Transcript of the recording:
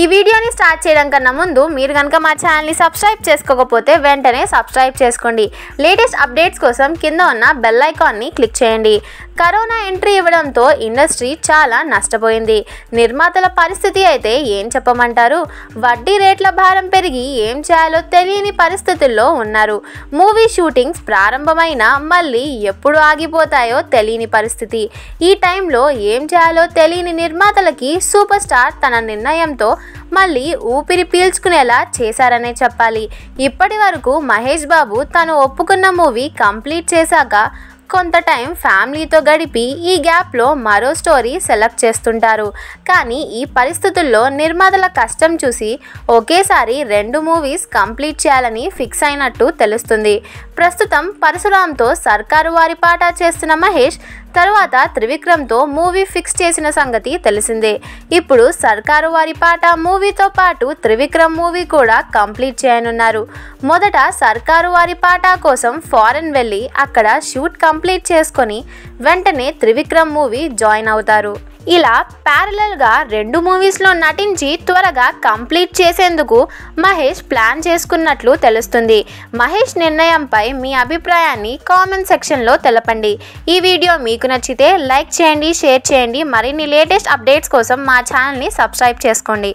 ఈ వీడియోని స్టార్ట్ చేయడం కన్నా ముందు మీరు కనుక మా ఛానల్ని సబ్స్క్రైబ్ చేసుకోకపోతే వెంటనే సబ్స్క్రైబ్ చేసుకోండి. లేటెస్ట్ అప్డేట్స్ కోసం కింద ఉన్న బెల్ ఐకాన్ని క్లిక్ చేయండి. కరోనా ఎంట్రీ ఇవ్వడంతో ఇండస్ట్రీ చాలా నష్టపోయింది. నిర్మాతల పరిస్థితి అయితే ఏం చెప్పమంటారు? వడ్డీ రేట్ల భారం పెరిగి ఏం చేయాలో తెలియని పరిస్థితుల్లో ఉన్నారు. మూవీ షూటింగ్స్ ప్రారంభమైన మళ్ళీ ఎప్పుడు ఆగిపోతాయో తెలియని పరిస్థితి. ఈ టైంలో ఏం చేయాలో తెలియని నిర్మాతలకి సూపర్ స్టార్ తన నిర్ణయంతో మళ్ళీ ఊపిరి పీల్చుకునేలా చేశారనే చెప్పాలి. ఇప్పటి వరకు మహేష్ బాబు తను ఒప్పుకున్న మూవీ కంప్లీట్ చేశాక కొంత టైం ఫ్యామిలీతో గడిపి ఈ గ్యాప్లో మరో స్టోరీ సెలెక్ట్ చేస్తుంటారు. కానీ ఈ పరిస్థితుల్లో నిర్మాతల కష్టం చూసి ఒకేసారి రెండు మూవీస్ కంప్లీట్ చేయాలని ఫిక్స్ అయినట్టు తెలుస్తుంది. ప్రస్తుతం పరశురాంతో సర్కారు వారి పాట చేస్తున్న మహేష్ తరువాత త్రివిక్రమ్తో మూవీ ఫిక్స్ చేసిన సంగతి తెలిసిందే. ఇప్పుడు సర్కారు వారి పాట మూవీతో పాటు త్రివిక్రమ్ మూవీ కూడా కంప్లీట్ చేయనున్నారు. మొదట సర్కారు వారి పాట కోసం ఫారెన్ వెళ్ళి అక్కడ షూట్ కంప్లీట్ చేసుకొని వెంటనే త్రివిక్రమ్ మూవీ జాయిన్ అవుతారు. ఇలా ప్యారలల్గా రెండు మూవీస్లో నటించి త్వరగా కంప్లీట్ చేసేందుకు మహేష్ ప్లాన్ చేసుకున్నట్లు తెలుస్తుంది. మహేష్ నిర్ణయంపై మీ అభిప్రాయాన్ని కామెంట్ సెక్షన్లో తెలపండి. ఈ వీడియో మీకు నచ్చితే లైక్ చేయండి షేర్ చేయండి. మరిన్ని లేటెస్ట్ అప్డేట్స్ కోసం మా ఛానల్ని సబ్స్క్రైబ్ చేసుకోండి.